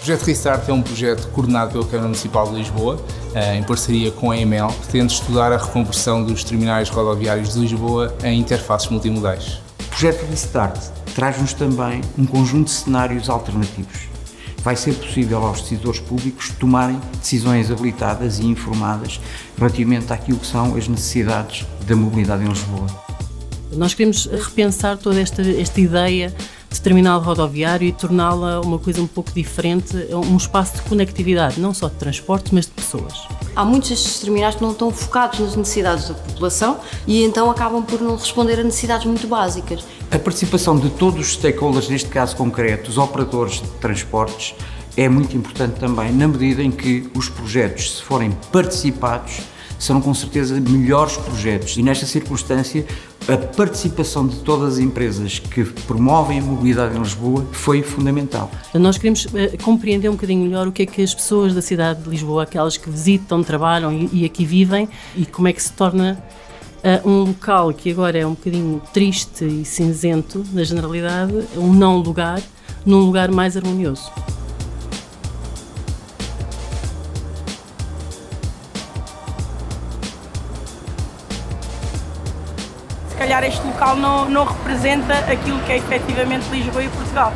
O projeto Restart é um projeto coordenado pela Câmara Municipal de Lisboa, eh, em parceria com a EML, que pretende estudar a reconversão dos terminais rodoviários de Lisboa em interfaces multimodais. O projeto Restart traz-nos também um conjunto de cenários alternativos. Vai ser possível aos decisores públicos tomarem decisões habilitadas e informadas relativamente àquilo que são as necessidades da mobilidade em Lisboa. Nós queremos repensar toda esta, esta ideia de terminal rodoviário e torná-la uma coisa um pouco diferente, um espaço de conectividade, não só de transporte, mas de pessoas. Há muitos destes terminais que não estão focados nas necessidades da população e então acabam por não responder a necessidades muito básicas. A participação de todos os stakeholders, neste caso concreto, os operadores de transportes, é muito importante também, na medida em que os projetos, se forem participados, serão com certeza melhores projetos. E nesta circunstância, a participação de todas as empresas que promovem a mobilidade em Lisboa foi fundamental. Nós queremos uh, compreender um bocadinho melhor o que é que as pessoas da cidade de Lisboa, aquelas que visitam, trabalham e, e aqui vivem, e como é que se torna uh, um local que agora é um bocadinho triste e cinzento, na generalidade, um não lugar, num lugar mais harmonioso. Calhar este local não, não representa aquilo que é efetivamente Lisboa e Portugal.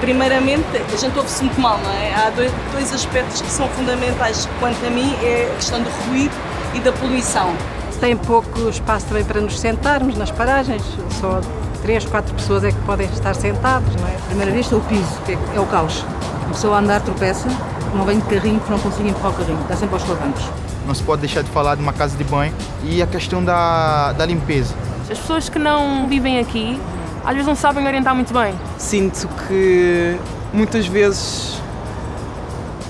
Primeiramente, a gente ouve-se muito mal, não é? Há dois, dois aspectos que são fundamentais, quanto a mim, é a questão do ruído e da poluição. Tem pouco espaço também para nos sentarmos nas paragens, só três, quatro pessoas é que podem estar sentados, não é? A primeira vista é o piso, que é o caos. A pessoa a andar tropeça, não vem de carrinho porque não consegue empurrar o carrinho, está sempre aos solavancos. Não se pode deixar de falar de uma casa de banho e a questão da, da limpeza. As pessoas que não vivem aqui às vezes não sabem orientar muito bem. Sinto que muitas vezes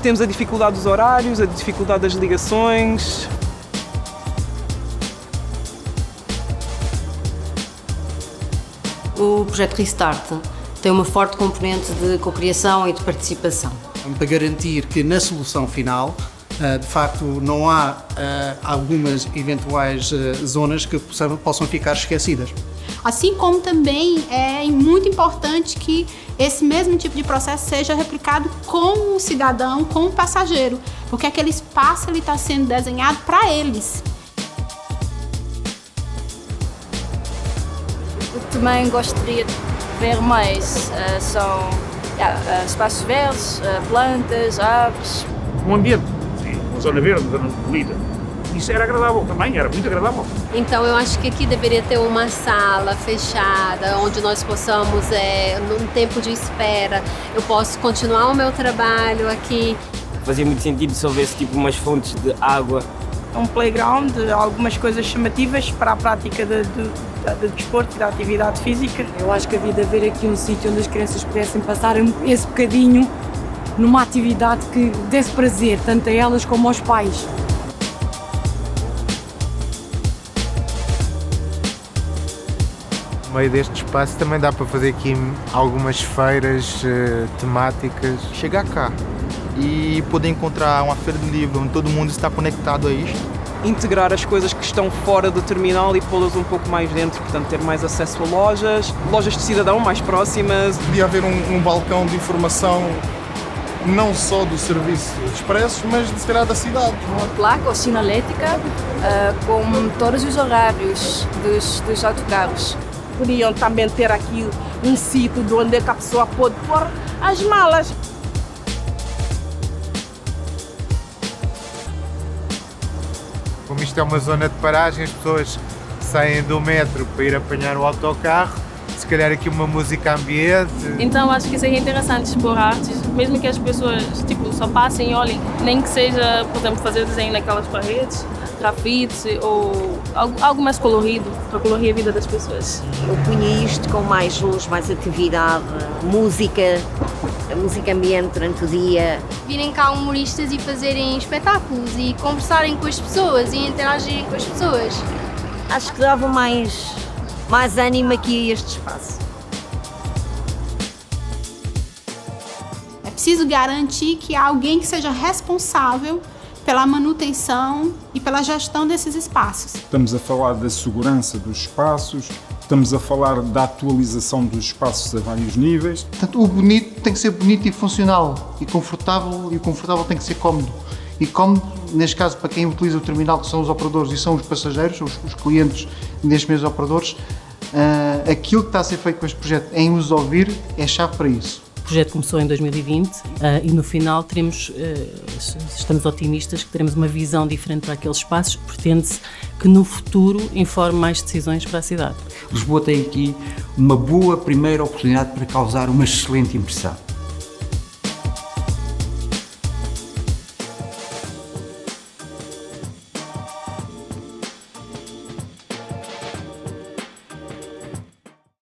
temos a dificuldade dos horários, a dificuldade das ligações. O projeto Restart tem uma forte componente de cocriação e de participação. Para garantir que na solução final de facto, não há uh, algumas eventuais uh, zonas que possam, possam ficar esquecidas. Assim como também é muito importante que esse mesmo tipo de processo seja replicado com o cidadão, com o passageiro, porque aquele espaço está sendo desenhado para eles. Eu também gostaria de ver mais são yeah, espaços verdes, plantas, aves. Um ambiente zona verde, zona bonita. Isso era agradável também, era muito agradável. Então eu acho que aqui deveria ter uma sala fechada, onde nós possamos, é, num tempo de espera, eu posso continuar o meu trabalho aqui. Fazia muito sentido se houvesse tipo umas fontes de água. Um playground, algumas coisas chamativas para a prática de, de, de desporto e da atividade física. Eu acho que havia de haver aqui um sítio onde as crianças pudessem passar esse bocadinho numa atividade que desse prazer tanto a elas como aos pais. No meio deste espaço também dá para fazer aqui algumas feiras uh, temáticas. Chegar cá e poder encontrar uma feira de livro onde todo mundo está conectado a isto integrar as coisas que estão fora do terminal e pô-las um pouco mais dentro, portanto ter mais acesso a lojas, lojas de cidadão mais próximas. Podia haver um, um balcão de informação não só do serviço de expressos, mas de se calhar da cidade. Uma placa ou sinalética uh, com todos os horários dos, dos autocarros. Podiam também ter aqui um sítio de onde é a pessoa pode pôr as malas. Como isto é uma zona de paragem, as pessoas saem do metro para ir apanhar o autocarro calhar aqui uma música ambiente. Então acho que seria interessante expor artes, mesmo que as pessoas tipo, só passem e olhem, nem que seja, por exemplo, fazer desenho naquelas paredes, grafite ou algo, algo mais colorido, para colorir a vida das pessoas. Eu punha isto com mais luz, mais atividade, música, a música ambiente durante o dia. Virem cá humoristas e fazerem espetáculos e conversarem com as pessoas e interagirem com as pessoas. Acho que dava mais mais ânimo aqui a este espaço. É preciso garantir que há alguém que seja responsável pela manutenção e pela gestão desses espaços. Estamos a falar da segurança dos espaços, Estamos a falar da atualização dos espaços a vários níveis. Portanto, o bonito tem que ser bonito e funcional e confortável, e o confortável tem que ser cómodo. E cómodo, neste caso, para quem utiliza o terminal, que são os operadores e são os passageiros, os, os clientes destes mesmos operadores, uh, aquilo que está a ser feito com este projeto em os ouvir é chave para isso. O projeto começou em 2020 uh, e no final teremos, uh, estamos otimistas que teremos uma visão diferente para aqueles espaços. Pretende-se que no futuro informe mais decisões para a cidade. Lisboa tem aqui uma boa primeira oportunidade para causar uma excelente impressão.